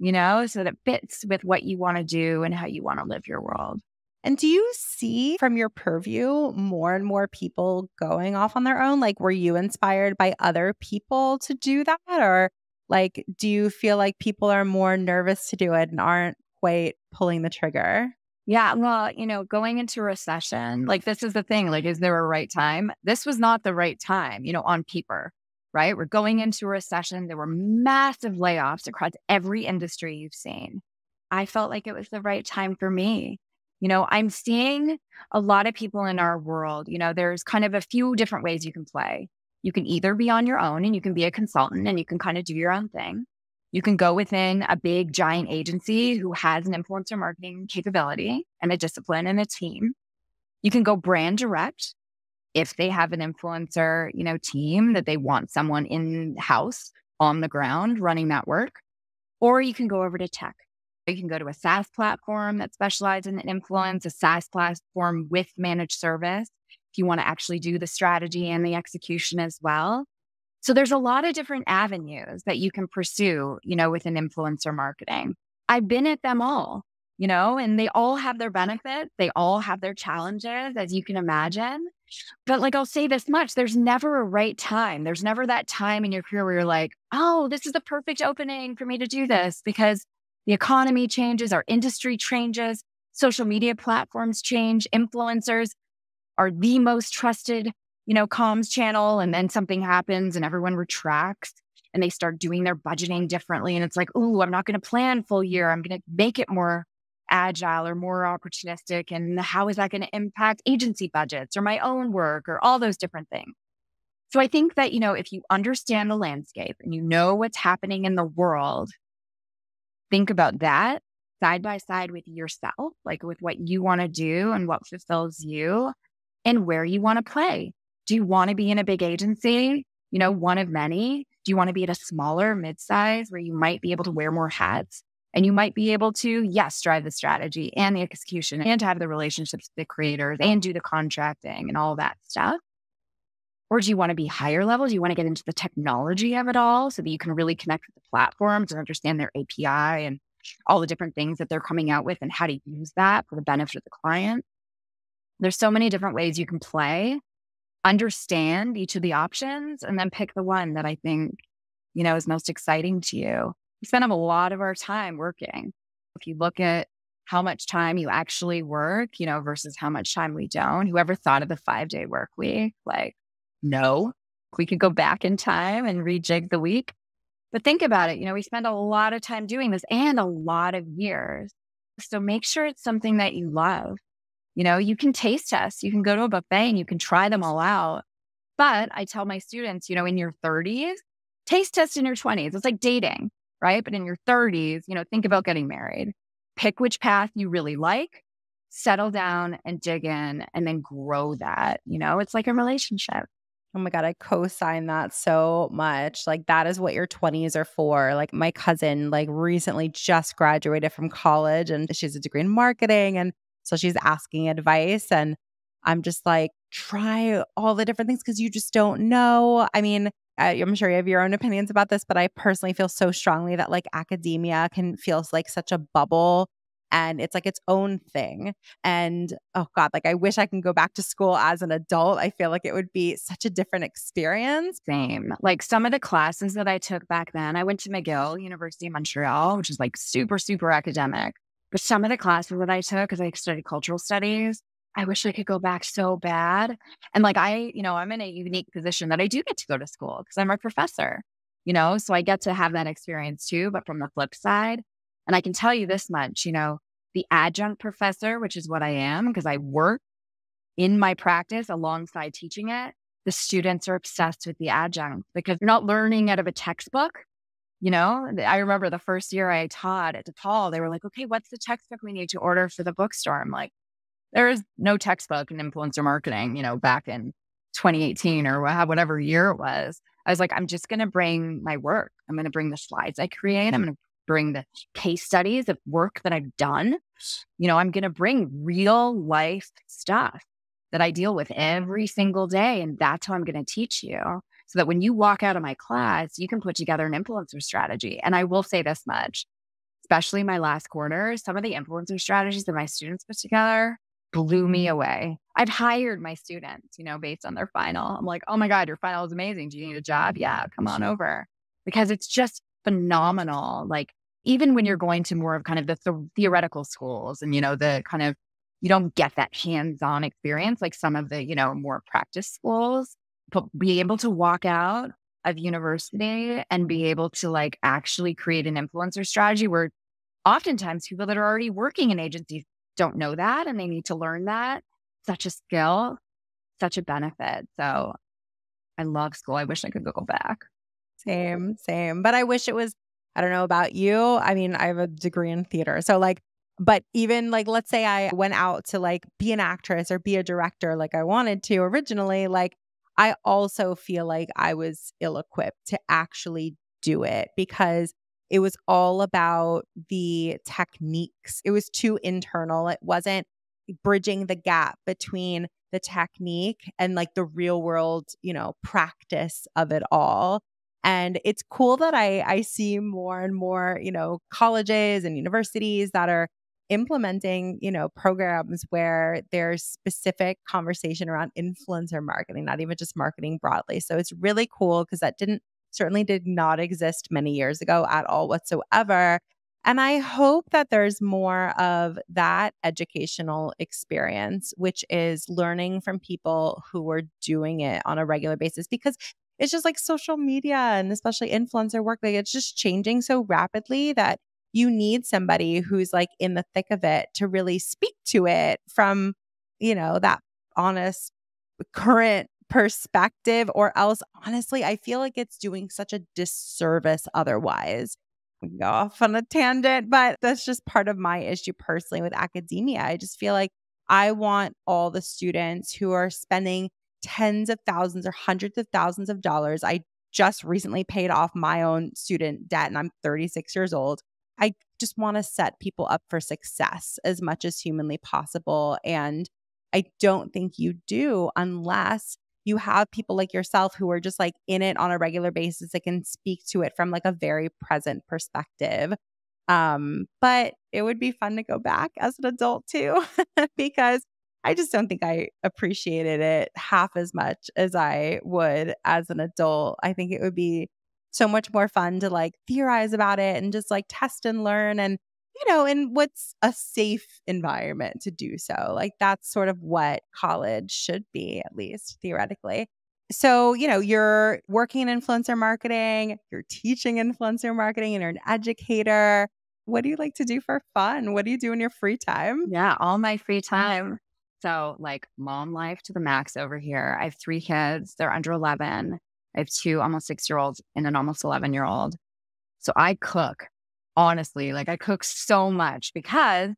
you know, so that it fits with what you want to do and how you want to live your world. And do you see from your purview more and more people going off on their own? Like, were you inspired by other people to do that? Or like, do you feel like people are more nervous to do it and aren't quite pulling the trigger? Yeah. Well, you know, going into recession, like this is the thing, like, is there a right time? This was not the right time, you know, on paper, right? We're going into a recession. There were massive layoffs across every industry you've seen. I felt like it was the right time for me. You know, I'm seeing a lot of people in our world, you know, there's kind of a few different ways you can play. You can either be on your own and you can be a consultant and you can kind of do your own thing. You can go within a big giant agency who has an influencer marketing capability and a discipline and a team. You can go brand direct if they have an influencer, you know, team that they want someone in house on the ground running that work. Or you can go over to tech. You can go to a SaaS platform that specializes in influence, a SaaS platform with managed service. If you want to actually do the strategy and the execution as well. So there's a lot of different avenues that you can pursue, you know, within influencer marketing. I've been at them all, you know, and they all have their benefits. They all have their challenges, as you can imagine. But like I'll say this much, there's never a right time. There's never that time in your career where you're like, oh, this is the perfect opening for me to do this because the economy changes, our industry changes, social media platforms change, influencers are the most trusted you know, comms channel and then something happens and everyone retracts and they start doing their budgeting differently. And it's like, oh, I'm not going to plan full year. I'm going to make it more agile or more opportunistic. And how is that going to impact agency budgets or my own work or all those different things? So I think that, you know, if you understand the landscape and you know what's happening in the world, think about that side by side with yourself, like with what you want to do and what fulfills you and where you want to play. Do you want to be in a big agency? You know, one of many? Do you want to be at a smaller mid-size where you might be able to wear more hats? And you might be able to, yes, drive the strategy and the execution and to have the relationships with the creators and do the contracting and all that stuff. Or do you want to be higher level? Do you want to get into the technology of it all so that you can really connect with the platforms and understand their API and all the different things that they're coming out with and how to use that for the benefit of the client? There's so many different ways you can play, understand each of the options, and then pick the one that I think, you know, is most exciting to you. We spend a lot of our time working. If you look at how much time you actually work, you know, versus how much time we don't, whoever thought of the five day work week, like, no, we could go back in time and rejig the week. But think about it. You know, we spend a lot of time doing this and a lot of years. So make sure it's something that you love. You know, you can taste test, you can go to a buffet and you can try them all out. But I tell my students, you know, in your 30s, taste test in your 20s. It's like dating, right? But in your 30s, you know, think about getting married. Pick which path you really like, settle down and dig in and then grow that. You know, it's like a relationship. Oh my God, I co sign that so much. Like, that is what your 20s are for. Like, my cousin, like, recently just graduated from college and she has a degree in marketing. And so she's asking advice. And I'm just like, try all the different things because you just don't know. I mean, I, I'm sure you have your own opinions about this, but I personally feel so strongly that like academia can feel like such a bubble and it's like its own thing. And oh God, like I wish I can go back to school as an adult. I feel like it would be such a different experience. Same. Like some of the classes that I took back then, I went to McGill, University of Montreal, which is like super, super academic. But some of the classes that I took, because I studied cultural studies, I wish I could go back so bad. And like I, you know, I'm in a unique position that I do get to go to school because I'm a professor, you know, so I get to have that experience too. But from the flip side, and I can tell you this much, you know, the adjunct professor, which is what I am because I work in my practice alongside teaching it, the students are obsessed with the adjunct because you're not learning out of a textbook. You know, I remember the first year I taught at DePaul, they were like, okay, what's the textbook we need to order for the bookstore? I'm like, there is no textbook in influencer marketing, you know, back in 2018 or whatever year it was. I was like, I'm just going to bring my work. I'm going to bring the slides I create. I'm going to bring the case studies of work that I've done. You know, I'm going to bring real life stuff that I deal with every single day. And that's how I'm going to teach you so that when you walk out of my class, you can put together an influencer strategy. And I will say this much, especially my last quarter, some of the influencer strategies that my students put together blew me mm-hmm. away. I've hired my students, you know, based on their final. I'm like, oh my God, your final is amazing. Do you need a job? Yeah, come on mm-hmm. over. Because it's just phenomenal. Like even when you're going to more of kind of the th- theoretical schools and, you know, the kind of, you don't get that hands on experience like some of the, you know, more practice schools, be able to walk out of university and be able to like actually create an influencer strategy where oftentimes people that are already working in agencies don't know that and they need to learn that. Such a skill, such a benefit. So I love school. I wish I could go back. Same, same. But I wish it was I don't know about you. I mean, I have a degree in theater. So, like, but even like, let's say I went out to like be an actress or be a director like I wanted to originally, like, I also feel like I was ill equipped to actually do it because it was all about the techniques. It was too internal. It wasn't bridging the gap between the technique and like the real world, you know, practice of it all. And it's cool that I I see more and more, you know, colleges and universities that are implementing, you know, programs where there's specific conversation around influencer marketing, not even just marketing broadly. So it's really cool because that didn't certainly did not exist many years ago at all whatsoever. And I hope that there's more of that educational experience, which is learning from people who are doing it on a regular basis because it's just like social media and especially influencer work, like it's just changing so rapidly that you need somebody who's like in the thick of it to really speak to it from, you know, that honest current perspective or else honestly i feel like it's doing such a disservice otherwise we go off on a tangent but that's just part of my issue personally with academia i just feel like i want all the students who are spending tens of thousands or hundreds of thousands of dollars. I just recently paid off my own student debt and I'm 36 years old. I just want to set people up for success as much as humanly possible. And I don't think you do unless you have people like yourself who are just like in it on a regular basis that can speak to it from like a very present perspective. Um, but it would be fun to go back as an adult too, because I just don't think I appreciated it half as much as I would as an adult. I think it would be so much more fun to like theorize about it and just like test and learn and you know, in what's a safe environment to do so. Like that's sort of what college should be, at least theoretically. So, you know, you're working in influencer marketing, you're teaching influencer marketing, and you're an educator. What do you like to do for fun? What do you do in your free time? Yeah, all my free mm. time. So, like mom life to the max over here. I have three kids, they're under 11. I have two almost six year olds and an almost 11 year old. So, I cook honestly. Like I cook so much because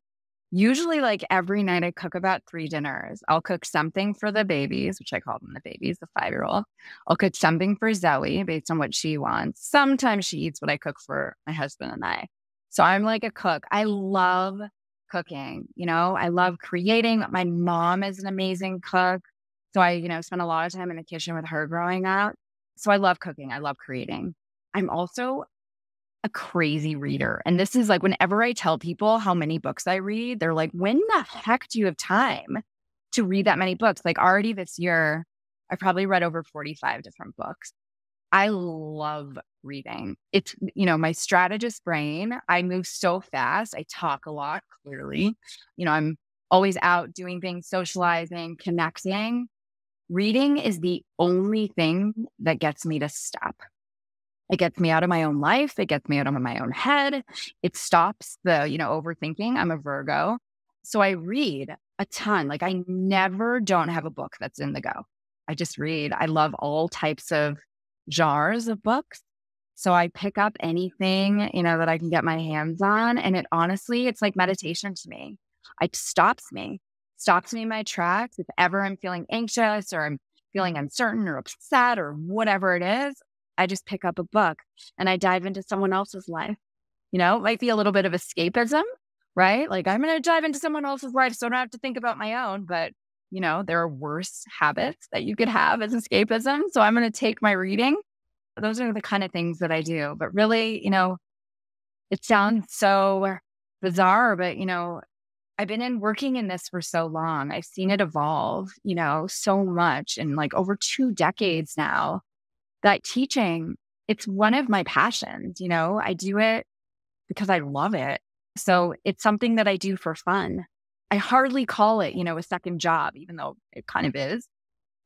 usually like every night I cook about three dinners. I'll cook something for the babies, which I call them the babies, the five year old. I'll cook something for Zoe based on what she wants. Sometimes she eats what I cook for my husband and I. So I'm like a cook. I love cooking. You know, I love creating. My mom is an amazing cook. So I, you know, spent a lot of time in the kitchen with her growing up. So I love cooking. I love creating. I'm also a crazy reader. And this is like whenever I tell people how many books I read, they're like, when the heck do you have time to read that many books? Like already this year, I probably read over 45 different books. I love reading. It's, you know, my strategist brain. I move so fast. I talk a lot, clearly. You know, I'm always out doing things, socializing, connecting. Reading is the only thing that gets me to stop. It gets me out of my own life. It gets me out of my own head. It stops the, you know, overthinking. I'm a Virgo. So I read a ton. Like I never don't have a book that's in the go. I just read. I love all types of jars of books. So I pick up anything, you know, that I can get my hands on. And it honestly, it's like meditation to me. It stops me, stops me in my tracks. If ever I'm feeling anxious or I'm feeling mm-hmm. uncertain or upset or whatever it is, I just pick up a book and I dive into someone else's life. You know, it might be a little bit of escapism, right? Like I'm going to dive into someone else's life so I don't have to think about my own. But, you know, there are worse habits that you could have as escapism. So I'm going to take my reading. Those are the kind of things that I do. But really, you know, it sounds so bizarre, but, you know, I've been in working in this for so long. I've seen it evolve, you know, so much in like over two decades now that teaching, it's one of my passions. You know, I do it because I love it. So it's something that I do for fun. I hardly call it, you know, a second job, even though it kind of is.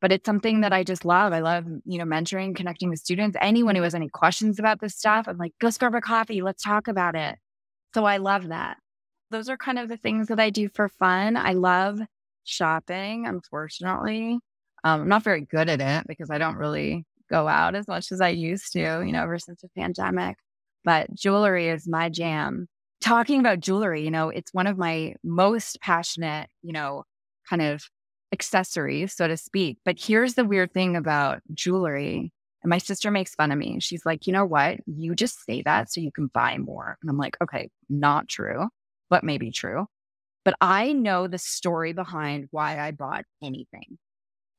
But it's something that I just love. I love, you know, mentoring, connecting with students. Anyone who has any questions about this stuff, I'm like, let's grab a coffee. Let's talk about it. So I love that. Those are kind of the things that I do for fun. I love shopping, unfortunately. Um, I'm not very good at it because I don't really go out as much as I used to, you know, ever since the pandemic. But jewelry is my jam. Talking about jewelry, you know, it's one of my most passionate, you know, kind of accessories, so to speak. But here's the weird thing about jewelry. And my sister makes fun of me. She's like, you know what? You just say that so you can buy more. And I'm like, okay, not true, but maybe true. But I know the story behind why I bought anything.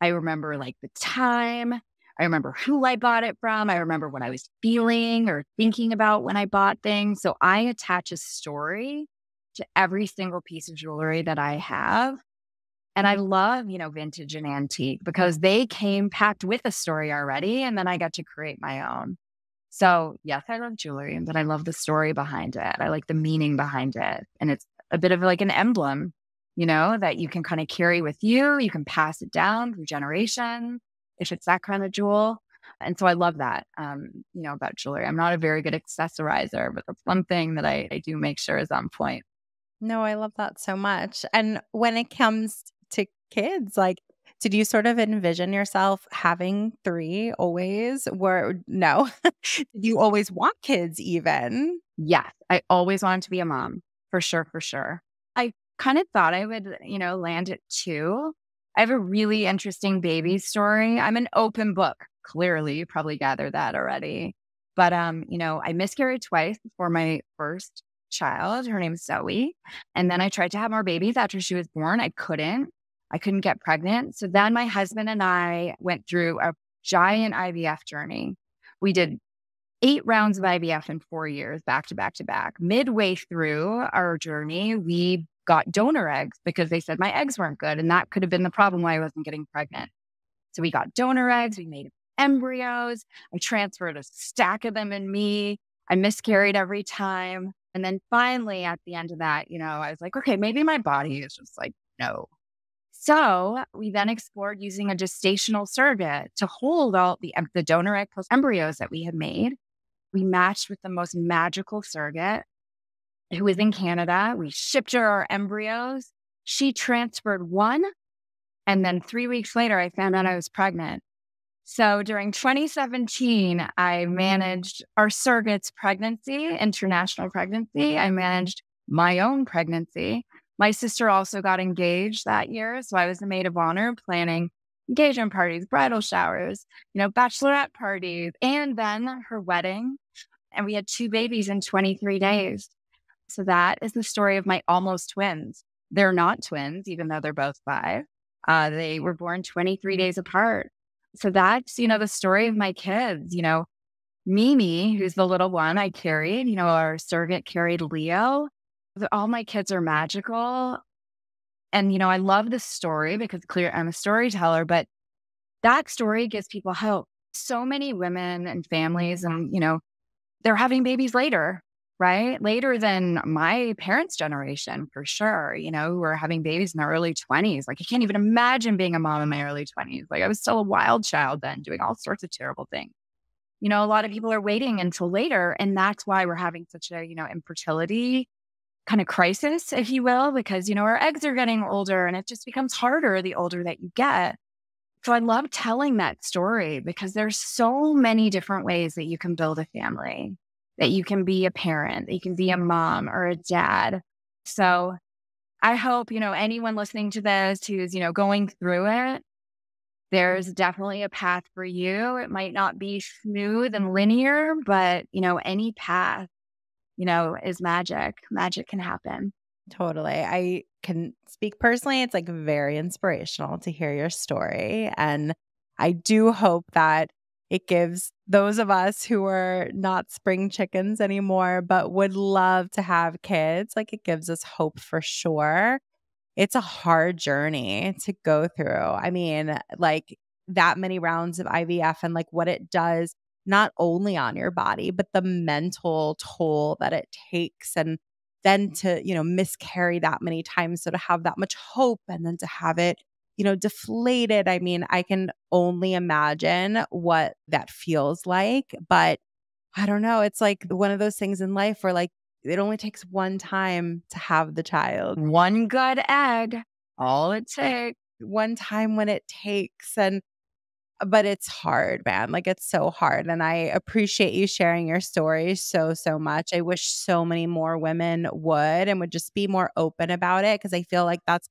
I remember like the time, I remember who I bought it from. I remember what I was feeling or thinking about when I bought things. So I attach a story to every single piece of jewelry that I have. And I love, you know, vintage and antique because they came packed with a story already. And then I got to create my own. So, yes, I love jewelry, but I love the story behind it. I like the meaning behind it. And it's a bit of like an emblem, you know, that you can kind of carry with you. You can pass it down through generations if it's that kind of jewel. And so I love that, um, you know, about jewelry. I'm not a very good accessorizer, but that's one thing that I, I do make sure is on point. No, I love that so much. And when it comes to kids, like, did you sort of envision yourself having three always? Where no, did you always want kids even? Yes, I always wanted to be a mom for sure, for sure. I kind of thought I would, you know, land at two, I have a really interesting baby story. I'm an open book. Clearly, you probably gathered that already. But um, you know, I miscarried twice before my first child. Her name's Zoe. And then I tried to have more babies after she was born. I couldn't. I couldn't get pregnant. So then my husband and I went through a giant IVF journey. We did eight rounds of IVF in four years, back to back to back. Midway through our journey, we got donor eggs because they said my eggs weren't good. And that could have been the problem why I wasn't getting pregnant. So we got donor eggs, we made embryos. I transferred a stack of them in me. I miscarried every time. And then finally, at the end of that, you know, I was like, okay, maybe my body is just like, no. So we then explored using a gestational surrogate to hold all the, the donor egg plus embryos that we had made. We matched with the most magical surrogate who was in Canada. We shipped her our embryos. She transferred one. And then three weeks later, I found out I was pregnant. So during 2017, I managed our surrogate's pregnancy, international pregnancy. I managed my own pregnancy. My sister also got engaged that year. So I was the maid of honor planning engagement parties, bridal showers, you know, bachelorette parties, and then her wedding. And we had two babies in 23 days. So that is the story of my almost twins. They're not twins, even though they're both five. Uh, they were born 23 days apart. So that's, you know, the story of my kids, you know, Mimi, who's the little one I carried, you know, our surrogate carried Leo. All my kids are magical. And, you know, I love this story because clear I'm a storyteller, but that story gives people hope. So many women and families, and, you know, they're having babies later right? Later than my parents' generation, for sure, you know, who were having babies in their early 20s. Like, I can't even imagine being a mom in my early 20s. Like, I was still a wild child then, doing all sorts of terrible things. You know, a lot of people are waiting until later. And that's why we're having such a, you know, infertility kind of crisis, if you will, because, you know, our eggs are getting older and it just becomes harder the older that you get. So I love telling that story because there's so many different ways that you can build a family that you can be a parent, that you can be a mom or a dad. So I hope, you know, anyone listening to this who's, you know, going through it, there's definitely a path for you. It might not be smooth and linear, but, you know, any path, you know, is magic. Magic can happen. Totally. I can speak personally. It's like very inspirational to hear your story. And I do hope that it gives those of us who are not spring chickens anymore, but would love to have kids, like it gives us hope for sure. It's a hard journey to go through. I mean, like that many rounds of IVF and like what it does, not only on your body, but the mental toll that it takes. And then to, you know, miscarry that many times. So to have that much hope and then to have it you know, deflated. I mean, I can only imagine what that feels like. But I don't know. It's like one of those things in life where, like, it only takes one time to have the child. One good egg, all it takes. One time when it takes. And, but it's hard, man. Like, it's so hard. And I appreciate you sharing your story so, so much. I wish so many more women would and would just be more open about it because I feel like that's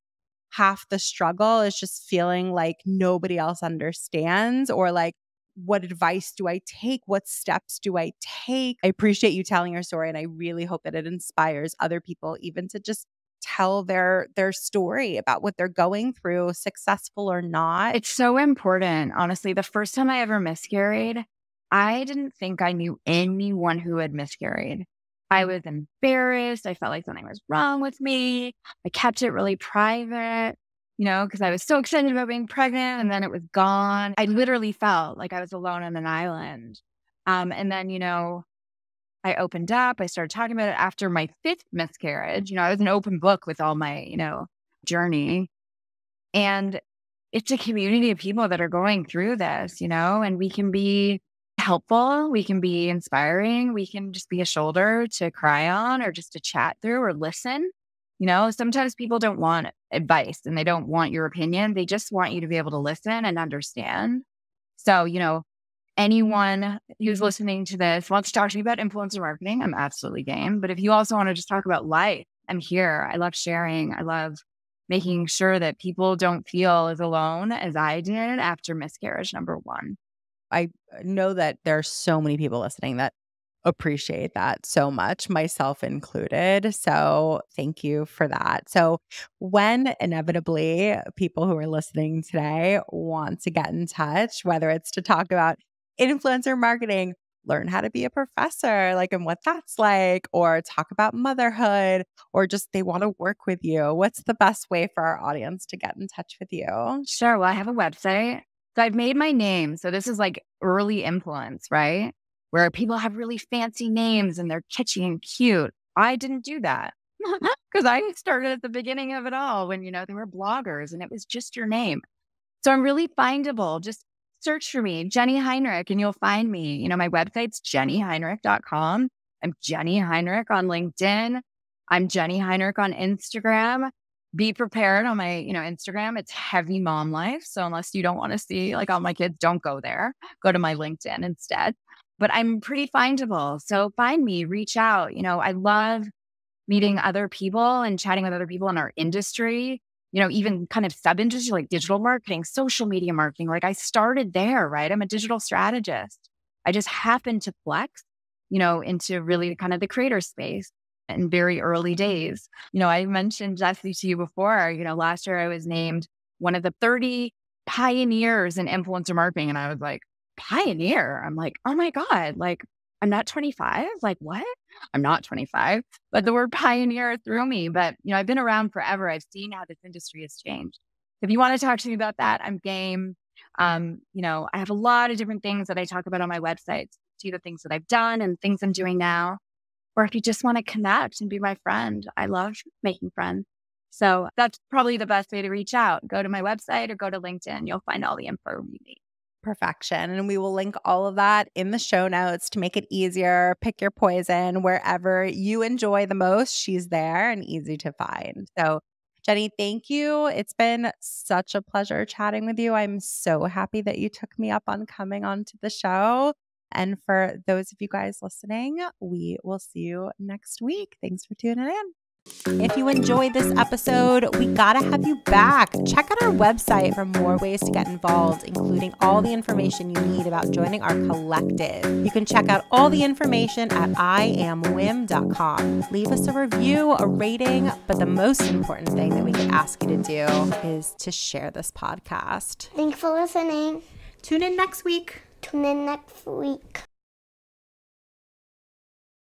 half the struggle is just feeling like nobody else understands or like what advice do I take? What steps do I take? I appreciate you telling your story and I really hope that it inspires other people even to just tell their their story about what they're going through, successful or not. It's so important. Honestly, the first time I ever miscarried, I didn't think I knew anyone who had miscarried. I was embarrassed. I felt like something was wrong with me. I kept it really private, you know, because I was so excited about being pregnant and then it was gone. I literally felt like I was alone on an island. Um, and then, you know, I opened up. I started talking about it after my fifth miscarriage. You know, I was an open book with all my, you know, journey. And it's a community of people that are going through this, you know, and we can be helpful. We can be inspiring. We can just be a shoulder to cry on or just to chat through or listen. You know, sometimes people don't want advice and they don't want your opinion. They just want you to be able to listen and understand. So, you know, anyone who's listening to this wants to talk to me about influencer marketing, I'm absolutely game. But if you also want to just talk about life, I'm here. I love sharing. I love making sure that people don't feel as alone as I did after miscarriage number one. I know that there are so many people listening that appreciate that so much, myself included. So, thank you for that. So, when inevitably people who are listening today want to get in touch, whether it's to talk about influencer marketing, learn how to be a professor, like, and what that's like, or talk about motherhood, or just they want to work with you, what's the best way for our audience to get in touch with you? Sure. Well, I have a website. So I've made my name. So this is like early influence, right? Where people have really fancy names and they're kitschy and cute. I didn't do that because I started at the beginning of it all when, you know, there were bloggers and it was just your name. So I'm really findable. Just search for me, Jenny Heinrich, and you'll find me. You know, my website's jennyheinrich.com. I'm Jenny Heinrich on LinkedIn. I'm Jenny Heinrich on Instagram. Be prepared on my, you know, Instagram. It's heavy mom life. So unless you don't want to see like all my kids, don't go there. Go to my LinkedIn instead. But I'm pretty findable. So find me, reach out. You know, I love meeting other people and chatting with other people in our industry you know, even kind of sub industry like digital marketing, social media marketing. Like I started there, right? I'm a digital strategist. I just happened to flex, you know, into really kind of the creator space in very early days. You know, I mentioned Jessy to you before, you know, last year I was named one of the 30 pioneers in influencer marketing. And I was like, pioneer? I'm like, oh my God, like I'm not 25. Like, what? I'm not 25, but the word pioneer threw me. But, you know, I've been around forever. I've seen how this industry has changed. If you want to talk to me about that, I'm game. Um, you know, I have a lot of different things that I talk about on my website. See the things that I've done and things I'm doing now. Or if you just want to connect and be my friend, I love making friends. So that's probably the best way to reach out. Go to my website or go to LinkedIn. You'll find all the info you need perfection. And we will link all of that in the show notes to make it easier. Pick your poison wherever you enjoy the most. She's there and easy to find. So, Jenny, thank you. It's been such a pleasure chatting with you. I'm so happy that you took me up on coming onto the show. And for those of you guys listening, we will see you next week. Thanks for tuning in. If you enjoyed this episode, we gotta have you back. Check out our website for more ways to get involved, including all the information you need about joining our collective. You can check out all the information at iamwiim.com. Leave us a review, a rating, but the most important thing that we can ask you to do is to share this podcast. Thanks for listening. Tune in next week. Tune in next week.